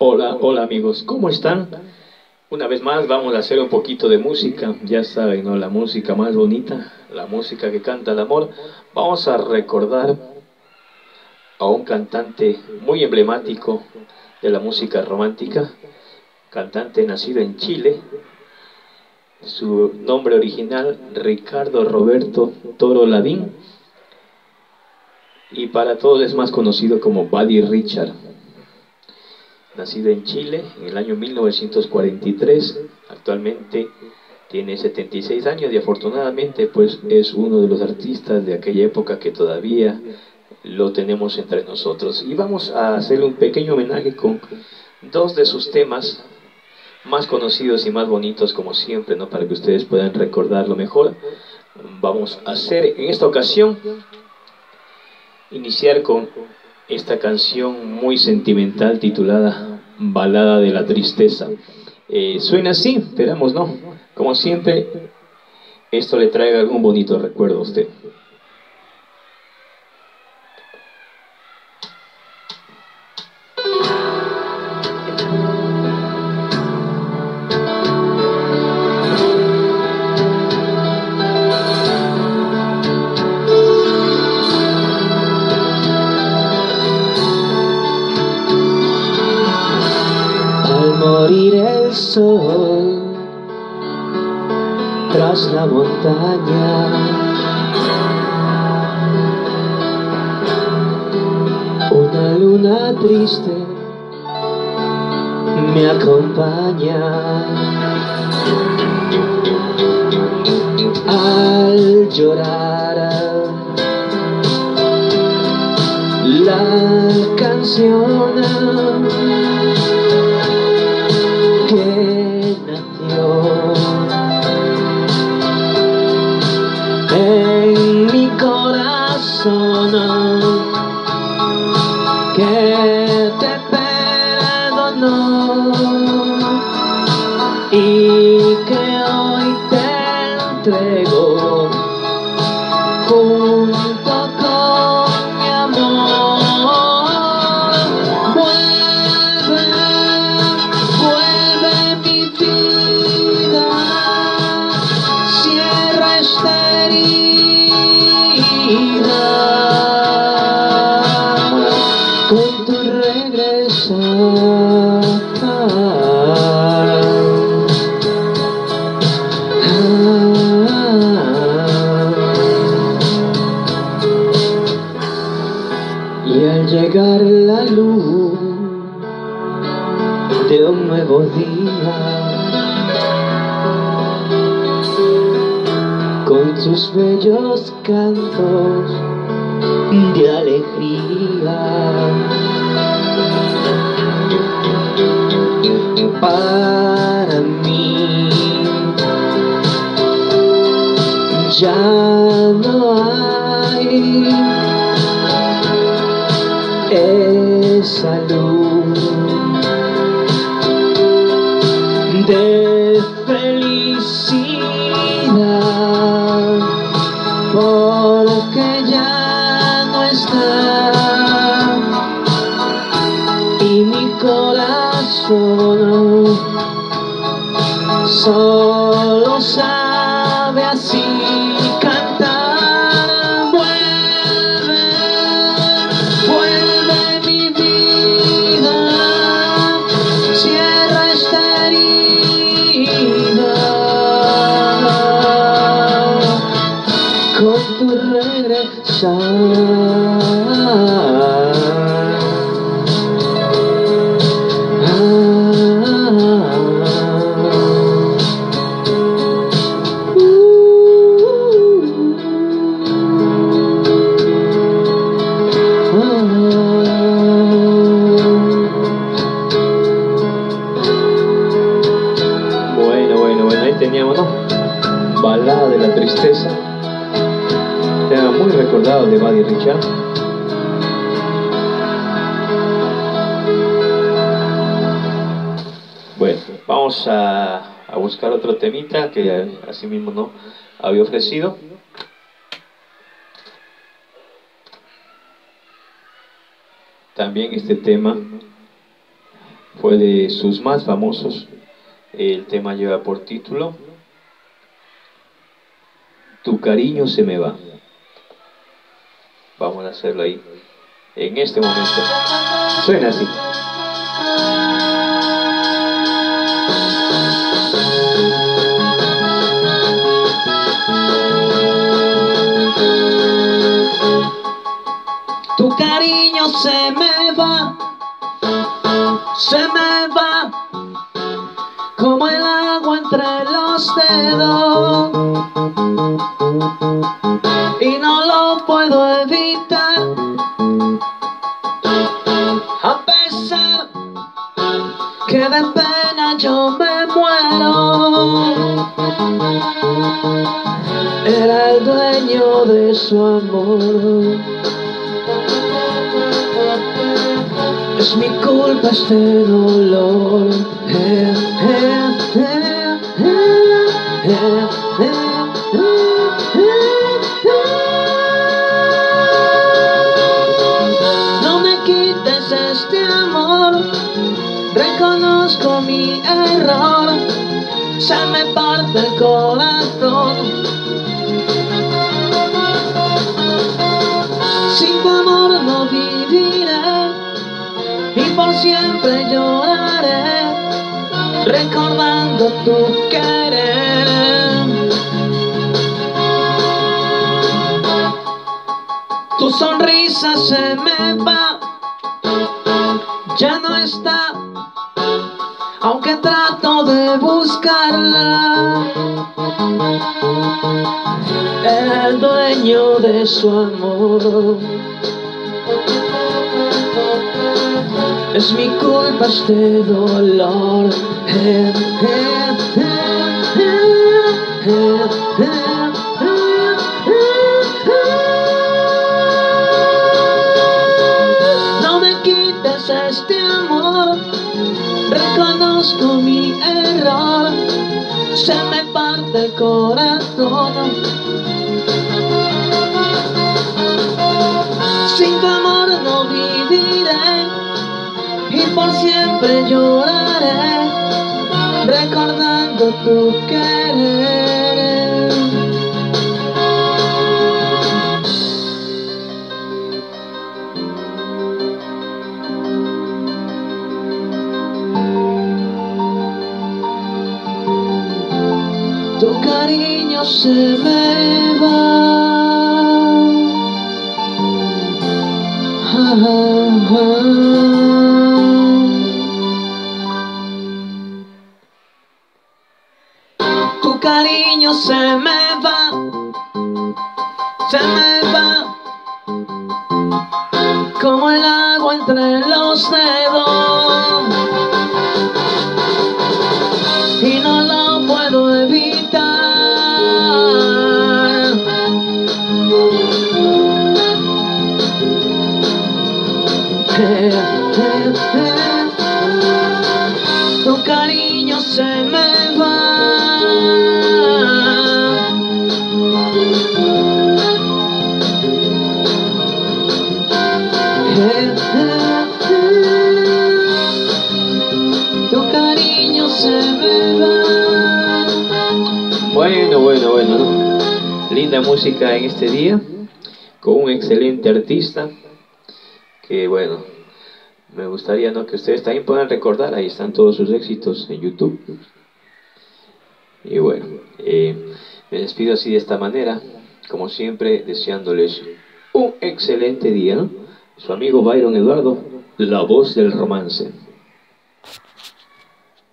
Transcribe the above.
Hola, hola amigos, ¿cómo están? Una vez más vamos a hacer un poquito de música, ya saben, ¿no? La música más bonita, la música que canta el amor. Vamos a recordar a un cantante muy emblemático de la música romántica, cantante nacido en Chile. Su nombre original, Ricardo Roberto Toro Ladín, y para todos es más conocido como Buddy Richard. Nacido en Chile en el año 1943, actualmente tiene 76 años y afortunadamente pues es uno de los artistas de aquella época que todavía lo tenemos entre nosotros. Y vamos a hacerle un pequeño homenaje con dos de sus temas más conocidos y más bonitos como siempre, ¿no? Para que ustedes puedan recordarlo mejor. Vamos a hacer en esta ocasión iniciar con esta canción muy sentimental titulada Balada de la Tristeza. Eh, suena así, esperamos no. Como siempre, esto le traiga algún bonito recuerdo a usted. Tras la montaña. Una luna triste me acompaña. Al llorar la canción que hoy te entrego llegar la luz de un nuevo día. Con sus bellos cantos de alegría esa luz de felicidad porque ya no está. Y mi corazón solo sabe así recordado de Buddy Richard. Bueno, vamos a, a buscar otro temita que así mismo no había ofrecido. También este tema fue de sus más famosos. El tema lleva por título Tu cariño se me va. Vamos a hacerlo ahí. En este momento. Suena así. Tu cariño se me va, se me va, como el agua entre los dedos. Y no puedo evitar, a pesar que de pena yo me muero. Era el dueño de su amor. Es mi culpa este dolor. Eh, eh, eh. Error. Se me parte el corazón. Sin tu amor no viviré y por siempre lloraré recordando tu querer. Tu sonrisa se me va, ya no está, aunque trato de buscarla. El dueño de su amor. Es mi culpa este dolor. Reconozco mi error. Se me parte el corazón. Sin tu amor no viviré y por siempre lloraré recordando tu querer. Tu cariño se me va. Ah. Tu cariño se me va, se me Tu cariño se me va. Tu cariño se me va. Bueno, bueno, bueno, ¿no? Linda música en este día, con un excelente artista, que bueno, me gustaría ¿no? que ustedes también puedan recordar, ahí están todos sus éxitos en YouTube. Y bueno, eh, me despido así de esta manera, como siempre, deseándoles un excelente día. Su amigo Byron Eduardo, la voz del romance.